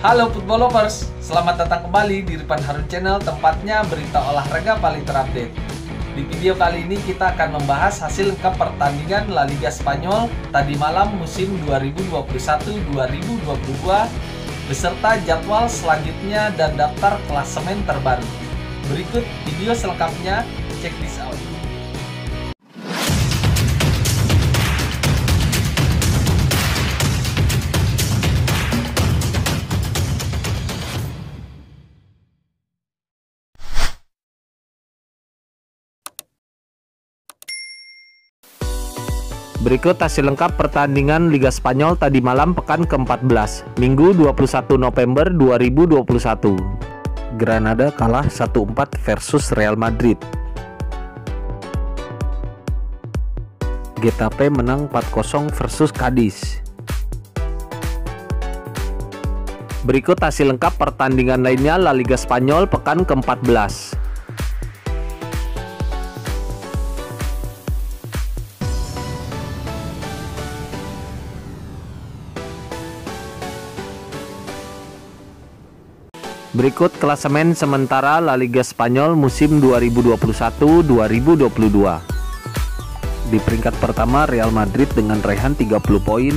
Halo football lovers, selamat datang kembali di Ripan Harun Channel, tempatnya berita olahraga paling terupdate. Di video kali ini kita akan membahas hasil lengkap pertandingan La Liga Spanyol tadi malam musim 2021-2022 beserta jadwal selanjutnya dan daftar klasemen terbaru. Berikut video selengkapnya, check this out. Berikut hasil lengkap pertandingan Liga Spanyol tadi malam pekan ke-14, Minggu 21 November 2021. Granada kalah 1-4 versus Real Madrid. Getafe menang 4-0 versus Cadiz. Berikut hasil lengkap pertandingan lainnya La Liga Spanyol pekan ke-14. Berikut klasemen sementara La Liga Spanyol musim 2021-2022. Di peringkat pertama Real Madrid dengan raihan 30 poin,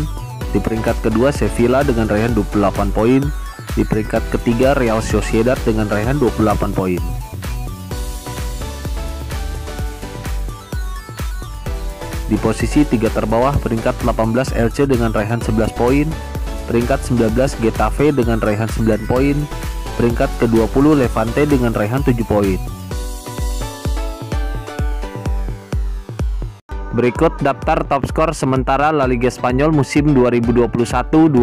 di peringkat kedua Sevilla dengan raihan 28 poin, di peringkat ketiga Real Sociedad dengan raihan 28 poin. Di posisi tiga terbawah peringkat 18 LC dengan raihan 11 poin, peringkat 19 Getafe dengan raihan 9 poin, Peringkat ke-20 Levante dengan raihan 7 poin. Berikut daftar top skor sementara La Liga Spanyol musim 2021-2022.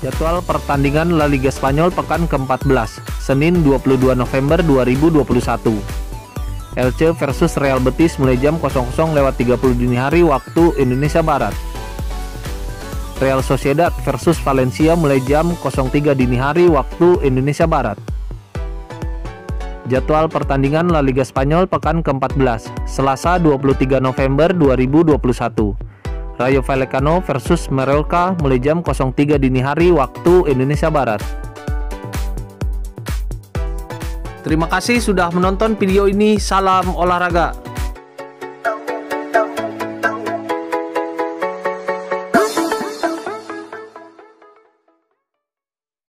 Jadwal pertandingan La Liga Spanyol pekan ke-14, Senin 22 November 2021. LC versus Real Betis mulai jam 00 lewat 30 dini hari waktu Indonesia Barat. Real Sociedad versus Valencia mulai jam 03 dini hari waktu Indonesia Barat. Jadwal pertandingan La Liga Spanyol pekan ke-14, Selasa 23 November 2021. Rayo Vallecano versus Mallorca mulai jam 03 dini hari waktu Indonesia Barat. Terima kasih sudah menonton video ini. Salam olahraga.